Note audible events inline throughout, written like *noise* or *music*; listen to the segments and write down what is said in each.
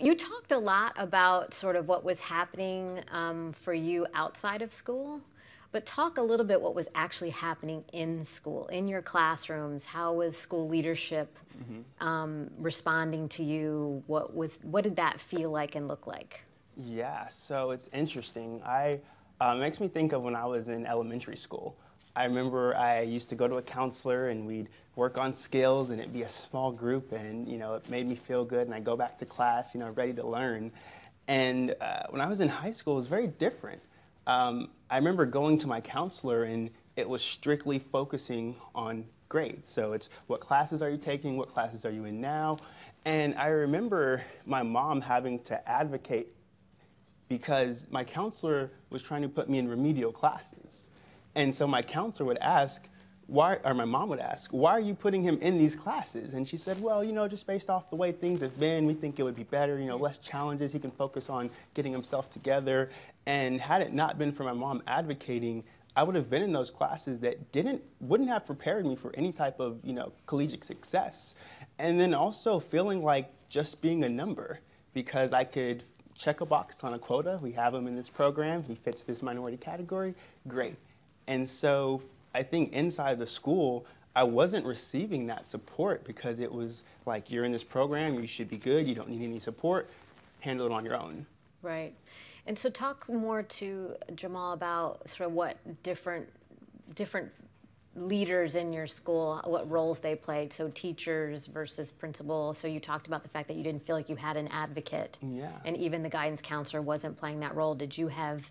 You talked a lot about sort of what was happening um, for you outside of school, but talk a little bit what was actually happening in school, in your classrooms. How was school leadership mm-hmm. um, responding to you? What was what did that feel like and look like? Yeah, so it's interesting. I uh, it makes me think of when I was in elementary school. I remember I used to go to a counselor and we'd work on skills and it'd be a small group and you know it made me feel good and I go back to class you know ready to learn. And uh, when I was in high school, it was very different. Um, I remember going to my counselor and it was strictly focusing on grades. So it's what classes are you taking, what classes are you in now. And I remember my mom having to advocate because my counselor was trying to put me in remedial classes. And so my counselor would ask, why, or my mom would ask, why are you putting him in these classes? And she said, well, you know, just based off the way things have been, we think it would be better, you know, less challenges. He can focus on getting himself together. And had it not been for my mom advocating, I would have been in those classes that didn't, wouldn't have prepared me for any type of, you know, collegiate success. And then also feeling like just being a number because I could check a box on a quota. We have him in this program. He fits this minority category. Great. And so I think inside the school, I wasn't receiving that support because it was like, you're in this program, you should be good, you don't need any support, handle it on your own. Right. And so talk more to Jamal about sort of what different different leaders in your school, what roles they played. So teachers versus principal. So you talked about the fact that you didn't feel like you had an advocate. Yeah. And even the guidance counselor wasn't playing that role. Did you have,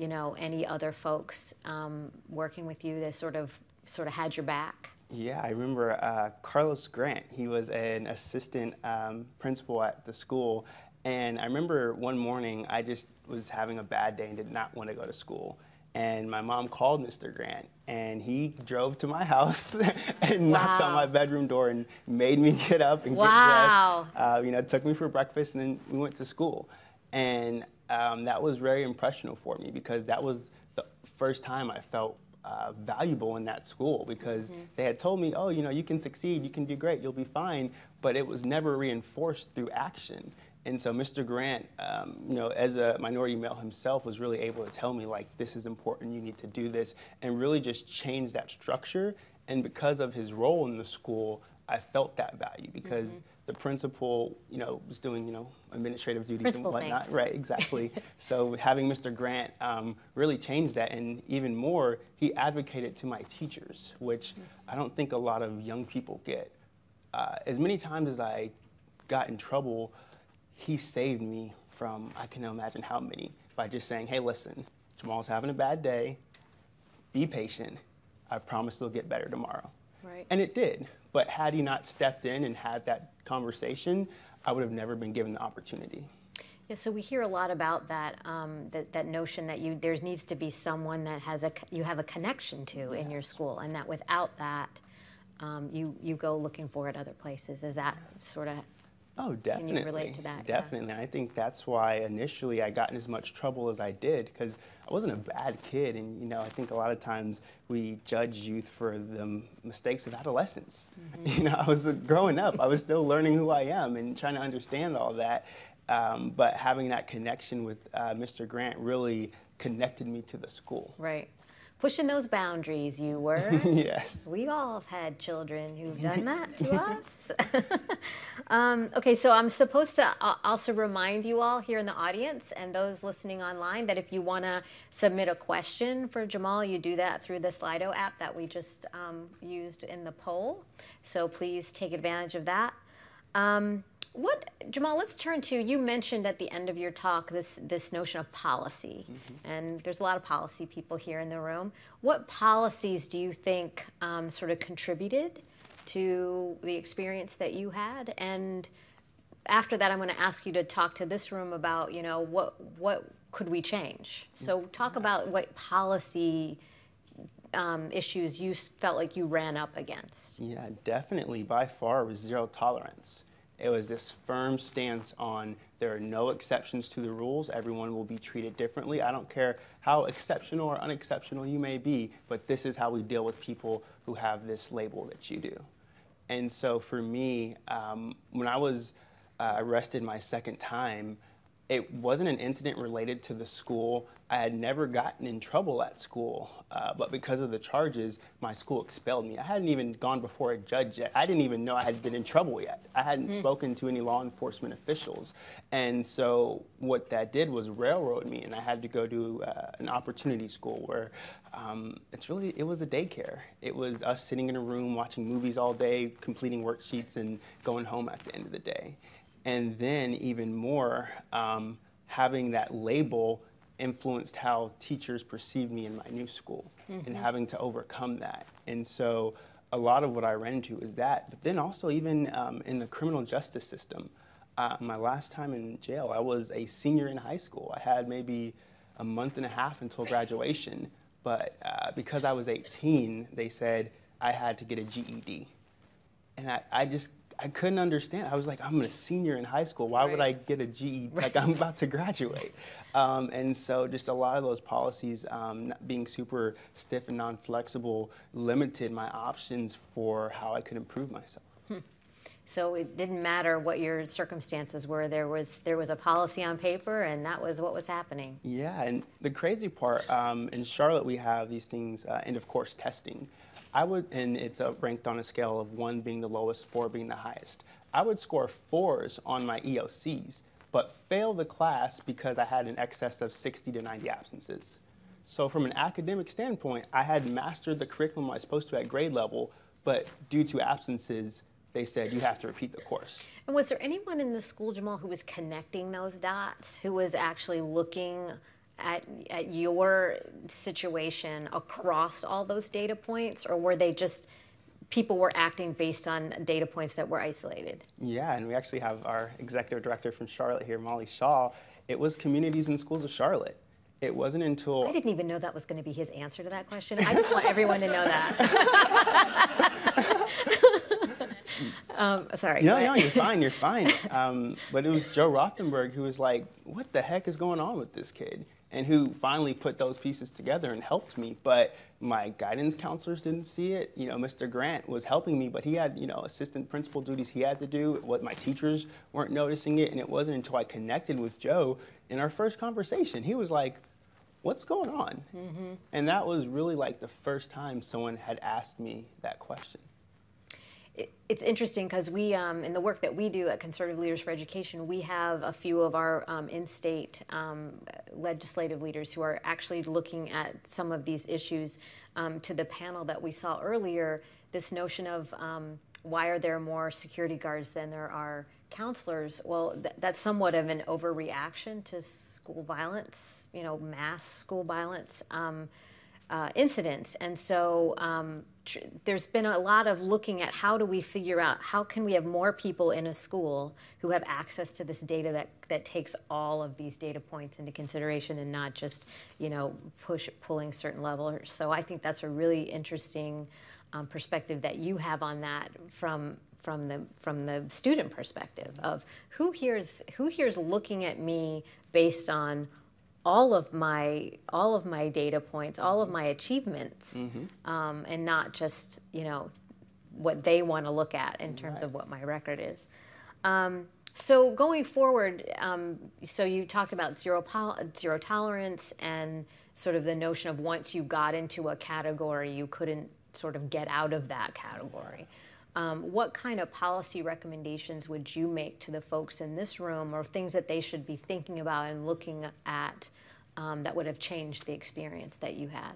you know, any other folks um, working with you that sort of sort of had your back? Yeah, I remember uh, Carlos Grant. He was an assistant um, principal at the school. And I remember one morning I just was having a bad day and did not want to go to school and my mom called Mr. Grant, and he drove to my *laughs* house and wow. knocked on my bedroom door and made me get up and wow. get dressed. Uh, you know, took me for breakfast, and then we went to school. And um, that was very impressionable for me because that was the first time I felt uh, valuable in that school because mm-hmm. they had told me, oh, you know, you can succeed, you can do great, you'll be fine, but it was never reinforced through action. And so Mr. Grant, um, you know, as a minority male himself, was really able to tell me like, this is important, you need to do this, and really just change that structure. And because of his role in the school, I felt that value because mm-hmm. The principal, you know, was doing, you know, administrative duties principal and whatnot. Things. Right, exactly. *laughs* so having Mr. Grant um, really changed that, and even more, he advocated to my teachers, which. I don't think a lot of young people get. Uh, as many times as I got in trouble he saved me from, I can imagine how many, by just saying, hey, listen, Jamal's having a bad day. Be patient. I promise it'll get better tomorrow. Right. And it did. But had he not stepped in and had that conversation, I would have never been given the opportunity. Yeah, so we hear a lot about that um, that, that notion that you there needs to be someone that has a you have a connection to in your school, and that without that, um, you you go looking for it other places. Is that sort of Oh, definitely. Can you relate to that? Definitely. Yeah. I think that's why initially I got in as much trouble as I did because I wasn't a bad kid. And, you know, I think a lot of times we judge youth for the mistakes of adolescence. Mm-hmm. *laughs* You know, I was growing up, I was still learning who I am and trying to understand all that. Um, but having that connection with uh, Mr. Grant really connected me to the school. Right pushing those boundaries you were. *laughs* yes. We all have had children who've *laughs* done that to us. *laughs* um, okay, so I'm supposed to also remind you all here in the audience and those listening online that if you want to submit a question for Jamal, you do that through the Slido app that we just um, used in the poll. So please take advantage of that. Um, what Jamal? Let's turn to you. Mentioned at the end of your talk this this notion of policy, mm-hmm. and there's a lot of policy people here in the room. What policies do you think um, sort of contributed to the experience that you had? And after that, I'm going to ask you to talk to this room about you know what what could we change. So talk about what policy. Um, issues you felt like you ran up against? Yeah, definitely. By far, was zero tolerance. It was this firm stance on there are no exceptions to the rules. Everyone will be treated differently. I don't care how exceptional or unexceptional you may be, but this is how we deal with people who have this label that you do. And so for me, um, when I was uh, arrested my second time, it wasn't an incident related to the school. I had never gotten in trouble at school, uh, but because of the charges, my school expelled me. I hadn't even gone before a judge yet. I didn't even know I had been in trouble yet. I hadn't mm. spoken to any law enforcement officials. And so what that did was railroad me, and I had to go to uh, an opportunity school where um, it's really, it was a daycare. It was us sitting in a room watching movies all day, completing worksheets, and going home at the end of the day. And then, even more, um, having that label influenced how teachers perceived me in my new school mm-hmm. and having to overcome that. And so, a lot of what I ran into is that. But then, also, even um, in the criminal justice system, uh, my last time in jail, I was a senior in high school. I had maybe a month and a half until graduation. But uh, because I was 18, they said I had to get a GED. And I, I just I couldn't understand. I was like, I'm a senior in high school. Why right. would I get a GED? *laughs* Right. Like I'm about to graduate. Um, and so just a lot of those policies um, being super stiff and non-flexible limited my options for how I could improve myself. Hmm. So it didn't matter what your circumstances were. There was there was a policy on paper, and that was what was happening. Yeah, and the crazy part um, in Charlotte, we have these things, uh, end of course testing. I would, and it's uh, ranked on a scale of one being the lowest, four being the highest. I would score fours on my EOCs, but fail the class because I had an excess of 60 to 90 absences. So from an academic standpoint, I had mastered the curriculum I was supposed to at grade level, but due to absences, they said you have to repeat the course. And was there anyone in the school, Jamal, who was connecting those dots, who was actually looking at, at your situation across all those data points, or were they just people were acting based on data points that were isolated? Yeah, and we actually have our executive director from Charlotte here, Molly Shaw. It was Communities In Schools of Charlotte. It wasn't until I didn't even know that was going to be his answer to that question. I just want everyone to know that. *laughs* um, sorry. No, no, you're fine. You're fine. *laughs* Um, but it was Joe Rothenberg who was like, "What the heck is going on with this kid?" and who finally put those pieces together and helped me. But my guidance counselors didn't see it. You know, Mr. Grant was helping me, but he had, you know, assistant principal duties he had to do. What my teachers weren't noticing it, and it wasn't until I connected with Joe in our first conversation. He was like, "What's going on?" Mm-hmm. And that was really like the first time someone had asked me that question it's interesting because we, um, in the work that we do at Conservative Leaders for Education, we have a few of our um, in-state um, legislative leaders who are actually looking at some of these issues. Um, to the panel that we saw earlier, this notion of um, why are there more security guards than there are counselors? Well, th- that's somewhat of an overreaction to school violence, you know, mass school violence. Um, uh, incidents. And so there's been a lot of looking at how do we figure out how can we have more people in a school who have access to this data that, that takes all of these data points into consideration and not just, you know, push pulling certain levels. So I think that's a really interesting um, perspective that you have on that from from the from the student perspective of who here's who here's looking at me based on all of my all of my data points, all of my achievements, mm-hmm. um, and not just you know what they want to look at in terms right. of what my record is. Um, so going forward, um, so you talked about zero pol- zero tolerance and sort of the notion of once you got into a category, you couldn't sort of get out of that category. Um, what kind of policy recommendations would you make to the folks in this room or things that they should be thinking about and looking at um, that would have changed the experience that you had?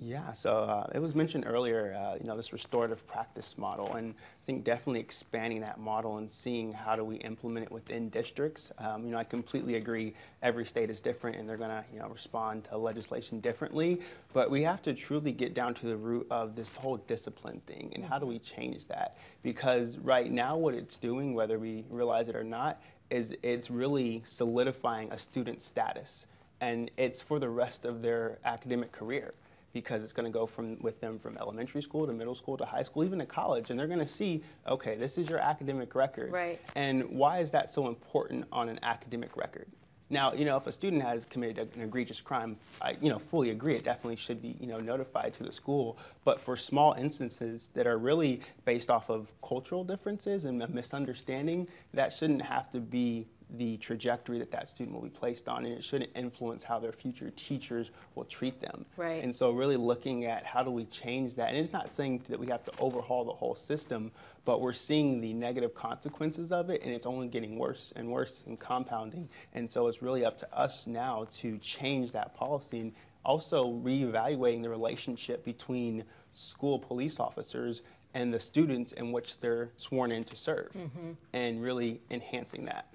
Yeah, so uh, it was mentioned earlier, uh, you know, this restorative practice model, and I think definitely expanding that model and seeing how do we implement it within districts. Um, you know, I completely agree. Every state is different, and they're going to, you know, respond to legislation differently. But we have to truly get down to the root of this whole discipline thing, and how do we change that? Because right now, what it's doing, whether we realize it or not, is it's really solidifying a student's status, and it's for the rest of their academic career because it's going to go from with them from elementary school to middle school to high school, even to college, and they're going to see, okay, this is your academic record. Right. And why is that so important on an academic record? Now, you know, if a student has committed an egregious crime, I, you know, fully agree. It definitely should be, you know, notified to the school. But for small instances that are really based off of cultural differences and a misunderstanding, that shouldn't have to be the trajectory that that student will be placed on, and it shouldn't influence how their future teachers will treat them. Right. And so, really looking at how do we change that, and it's not saying that we have to overhaul the whole system, but we're seeing the negative consequences of it, and it's only getting worse and worse and compounding. And so, it's really up to us now to change that policy and also reevaluating the relationship between school police officers and the students in which they're sworn in to serve, mm-hmm. and really enhancing that.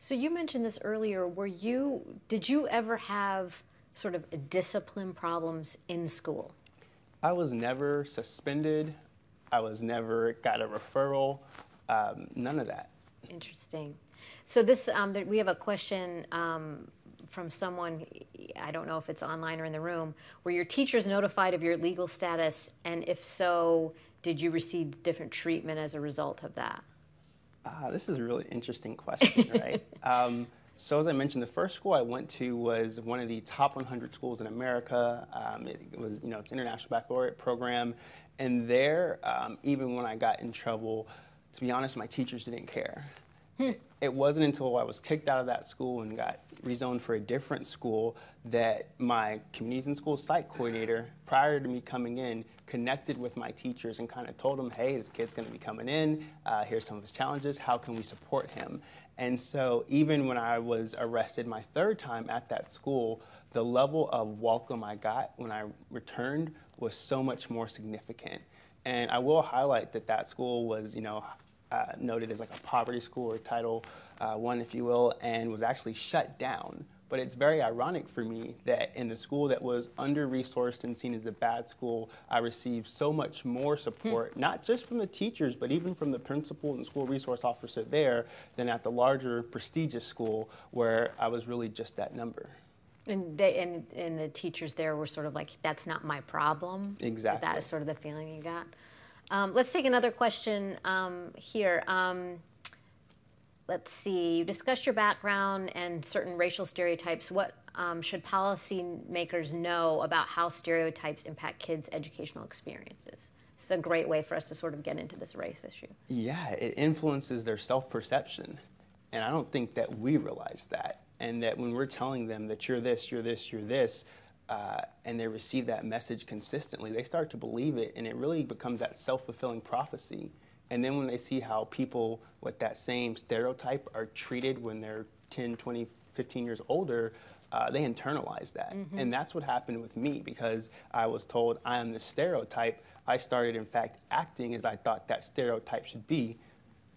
So you mentioned this earlier. Were you did you ever have sort of discipline problems in school? I was never suspended. I was never got a referral. Um, none of that. Interesting. So this um, there, we have a question um, from someone. I don't know if it's online or in the room. Were your teachers notified of your legal status, and if so, did you receive different treatment as a result of that? Ah, this is a really interesting question, right? *laughs* um, so as I mentioned, the first school I went to was one of the top 100 schools in America. Um, it, was, you know, it's an international baccalaureate program, and there, um, even when I got in trouble, to be honest, my teachers didn't care. It wasn't until I was kicked out of that school and got rezoned for a different school that my Communities In School site coordinator, prior to me coming in, connected with my teachers and kind of told them, hey, this kid's going to be coming in. Uh, here's some of his challenges. How can we support him? And so, even when I was arrested my third time at that school, the level of welcome I got when I returned was so much more significant. And I will highlight that that school was, you know, uh, noted as like a poverty school or Title uh, One, if you will, and was actually shut down. But it's very ironic for me that in the school that was under resourced and seen as a bad school, I received so much more support, not just from the teachers, but even from the principal and school resource officer there, than at the larger prestigious school where I was really just that number. And they and, and the teachers there were sort of like, "That's not my problem." Exactly. That is sort of the feeling you got. Um, let's take another question um, here. Um, let's see. You discussed your background and certain racial stereotypes. What um, should policymakers know about how stereotypes impact kids' educational experiences? It's a great way for us to sort of get into this race issue. Yeah, it influences their self perception. And I don't think that we realize that. And that when we're telling them that you're this, you're this, you're this, uh, and they receive that message consistently, they start to believe it, and it really becomes that self fulfilling prophecy. And then when they see how people with that same stereotype are treated when they're 10, 20, 15 years older, uh, they internalize that. And that's what happened with me because I was told I am the stereotype. I started, in fact, acting as I thought that stereotype should be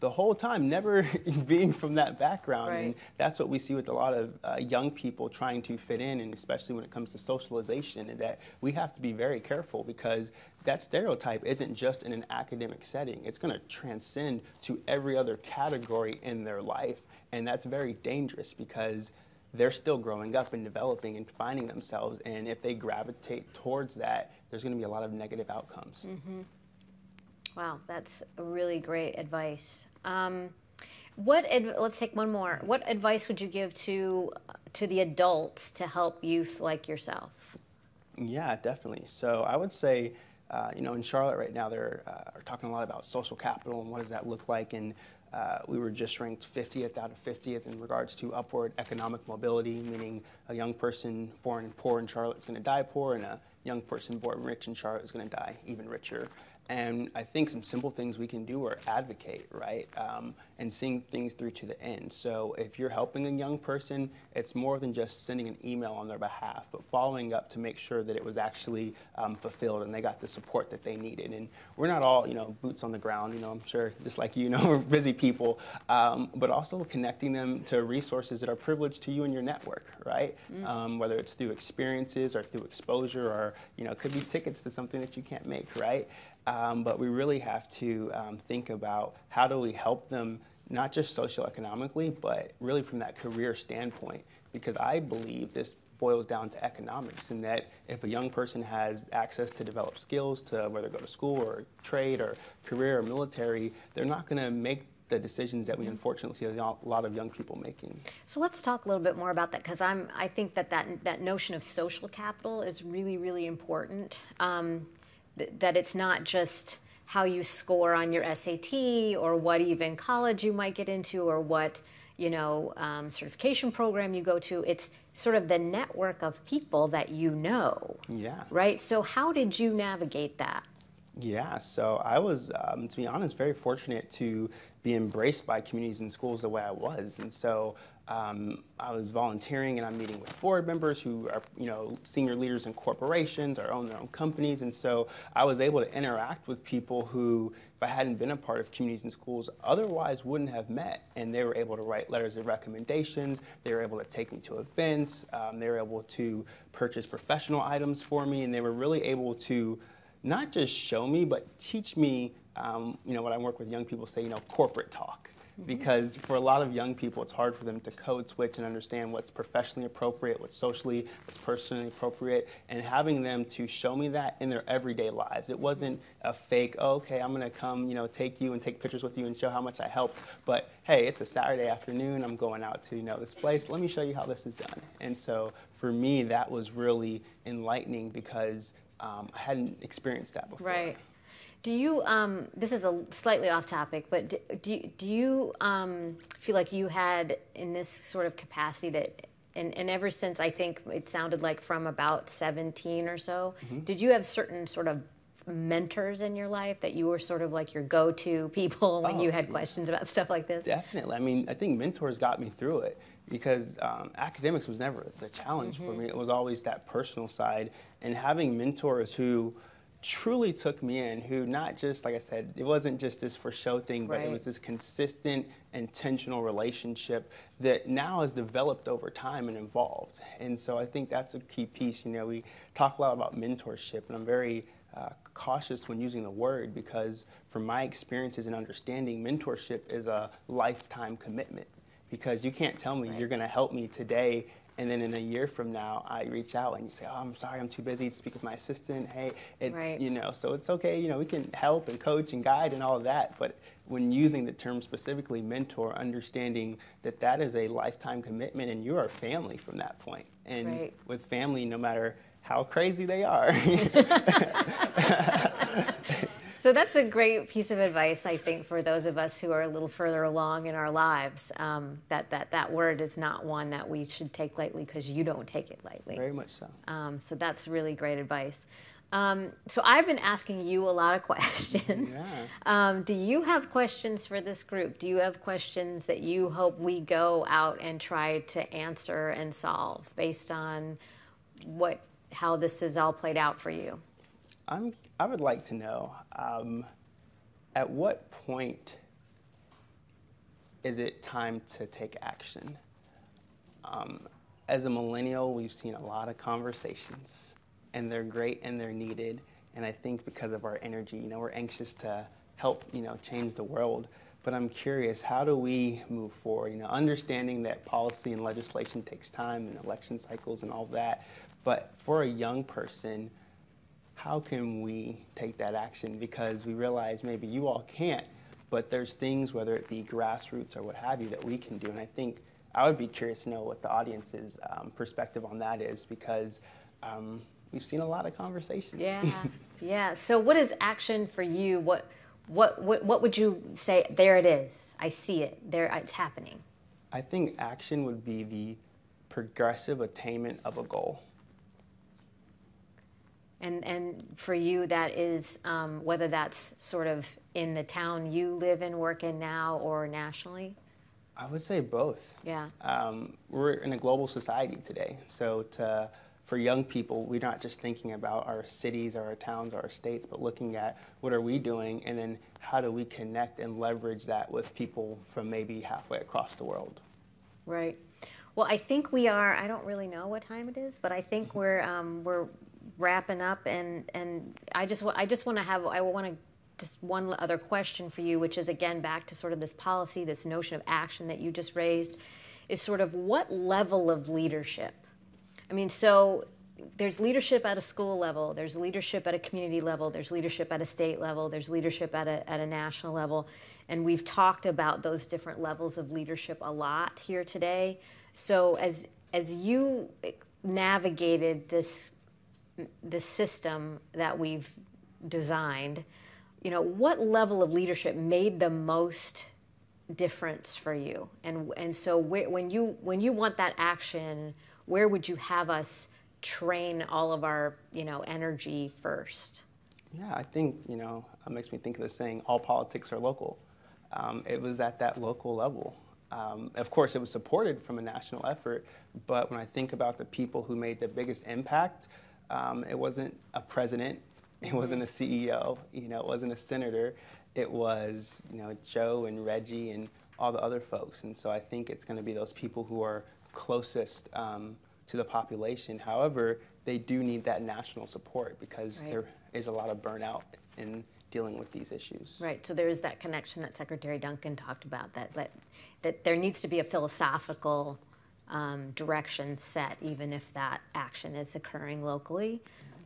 the whole time, never *laughs* being from that background. And that's what we see with a lot of uh, young people trying to fit in, and especially when it comes to socialization, and that we have to be very careful because that stereotype isn't just in an academic setting. It's going to transcend to every other category in their life. And that's very dangerous because they're still growing up and developing and finding themselves. And if they gravitate towards that, there's going to be a lot of negative outcomes. Wow, that's really great advice. Um, what ad- let's take one more. What advice would you give to to the adults to help youth like yourself? Yeah, definitely. So I would say, uh, you know, in Charlotte right now, they're uh, are talking a lot about social capital and what does that look like. And uh, we were just ranked 50th out of 50th in regards to upward economic mobility, meaning a young person born poor in Charlotte is going to die poor, and a young person born rich in Charlotte is going to die even richer. And I think some simple things we can do are advocate, right? Um, and seeing things through to the end. So if you're helping a young person, it's more than just sending an email on their behalf, but following up to make sure that it was actually um, fulfilled and they got the support that they needed. And we're not all, you know, boots on the ground. You know, I'm sure just like you *laughs* know, we're busy people, um, but also connecting them to resources that are privileged to you and your network, right? Um, whether it's through experiences or through exposure, or you know, it could be tickets to something that you can't make, right? Um, but we really have to um, think about how do we help them, not just socioeconomically, but really from that career standpoint. Because I believe this boils down to economics, and that if a young person has access to develop skills to whether go to school or trade or career or military, they're not going to make the decisions that we Mm-hmm. unfortunately see a lot of young people making. So let's talk a little bit more about that because I'm I think that, that that notion of social capital is really really important. Um, th- that it's not just how you score on your SAT or what even college you might get into or what you know um, certification program you go to. It's sort of the network of people that you know, Yeah. right? So how did you navigate that? Yeah, so I was, um, to be honest, very fortunate to be embraced by Communities In Schools the way I was. And so um, I was volunteering and I'm meeting with board members who are, you know, senior leaders in corporations or own their own companies. And so I was able to interact with people who, if I hadn't been a part of Communities In Schools, otherwise wouldn't have met. And they were able to write letters of recommendations. They were able to take me to events. Um, they were able to purchase professional items for me. And they were really able to not just show me, but teach me, um, you know, when I work with young people, say, you know, corporate talk. Because for a lot of young people, it's hard for them to code switch and understand what's professionally appropriate, what's socially, what's personally appropriate, and having them to show me that in their everyday lives. It wasn't a fake, oh, okay, I'm gonna come, you know, take you and take pictures with you and show how much I helped. But hey, it's a Saturday afternoon, I'm going out to, you know, this place, let me show you how this is done. And so for me, that was really enlightening because um, I hadn't experienced that before. Right. Do you, um, this is a slightly off topic, but do, you- do you um, feel like you had in this sort of capacity that, and, and ever since I think it sounded like from about 17 or so, did you have certain sort of mentors in your life that you were sort of like your go to people when Oh, you had questions about stuff like this? Definitely. I mean, I think mentors got me through it because um, academics was never the challenge for me. It was always that personal side. And having mentors who truly took me in, who not just, like I said, it wasn't just this for show thing, but it was this consistent, intentional relationship that now has developed over time and evolved. And so I think that's a key piece. You know, we talk a lot about mentorship, and I'm very uh, cautious when using the word because, from my experiences and understanding, mentorship is a lifetime commitment. Because you can't tell me Right. you're going to help me today, and then in a year from now, I reach out and you say, "Oh, I'm sorry, I'm too busy to speak with my assistant." Hey, it's Right. you know, so it's okay. You know, we can help and coach and guide and all of that, but when using the term specifically mentor, understanding that that is a lifetime commitment, and you are family from that point. And Right. with family, no matter how crazy they are, *laughs* *laughs* So that's a great piece of advice, I think, for those of us who are a little further along in our lives. Um, that that that word is not one that we should take lightly because you don't take it lightly. very much so. Um, so that's really great advice. Um, so I've been asking you a lot of *laughs* questions. Yeah. Um, do you have questions for this group? Do you have questions that you hope we go out and try to answer and solve based on what how this has all played out for you? I'm, I would like to know um, at what point is it time to take action? Um, as a millennial, we've seen a lot of conversations, and they're great and they're needed. And I think because of our energy, you know, we're anxious to help, you know, change the world. But I'm curious, how do we move forward? You know, understanding that policy and legislation takes time and election cycles and all that. But for a young person, how can we take that action? Because we realize maybe you all can't, but there's things, whether it be grassroots or what have you, that we can do. And I think I would be curious to know what the audience's um, perspective on that is because um, we've seen a lot of conversations. Yeah, *laughs* yeah. So, what is action for you? What, what, what, what would you say? There it is. I see it. There, it's happening. I think action would be the progressive attainment of a goal. And and for you, that is um, whether that's sort of in the town you live and work in now, or nationally. I would say both. Yeah. um, we're in a global society today. So to, for young people, we're not just thinking about our cities or our towns or our states, but looking at what are we doing and then how do we connect and leverage that with people from maybe halfway across the world. Right. Well, I think we are. I don't really know what time it is, but I think we're um, we're wrapping up, and and I just I just want to have I want to just one other question for you, which is again back to sort of this policy, this notion of action that you just raised, is sort of what level of leadership. I mean, so there's leadership at a school level, there's leadership at a community level, there's leadership at a state level, there's leadership at a, at a national level. And we've talked about those different levels of leadership a lot here today. So as, as you eh, navigated this, this system that we've designed, you know, what level of leadership made the most difference for you? And, and so when, you, when you want that action, where would you have us train all of our, you know, energy first? Yeah, I think, you know, it makes me think of the saying, all politics are local. Um, it was at that local level. Um, of course, it was supported from a national effort, but when I think about the people who made the biggest impact, um, it wasn't a president, it wasn't a CEO, you know, it wasn't a senator, it was, you know, Joe and Reggie and all the other folks. And so I think it's going to be those people who are closest um, to the population. However, they do need that national support because right. there is a lot of burnout in dealing with these issues. Right. So there is that connection that Secretary Duncan talked about that that, that there needs to be a philosophical um, direction set, even if that action is occurring locally.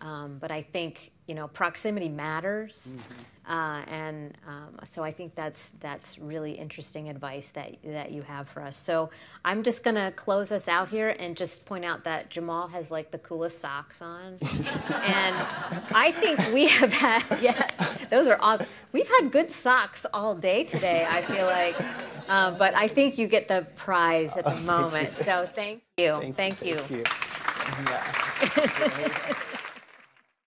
Um, but I think you know proximity matters, mm-hmm. uh, and um, so I think that's that's really interesting advice that that you have for us. So I'm just gonna close us out here and just point out that Jamal has like the coolest socks on, *laughs* and I think we have had *laughs* yes, those are awesome. We've had good socks all day today. I feel like, uh, but I think you get the prize at the *laughs* moment. So thank you, thank, thank you. Thank you. *laughs* Yeah.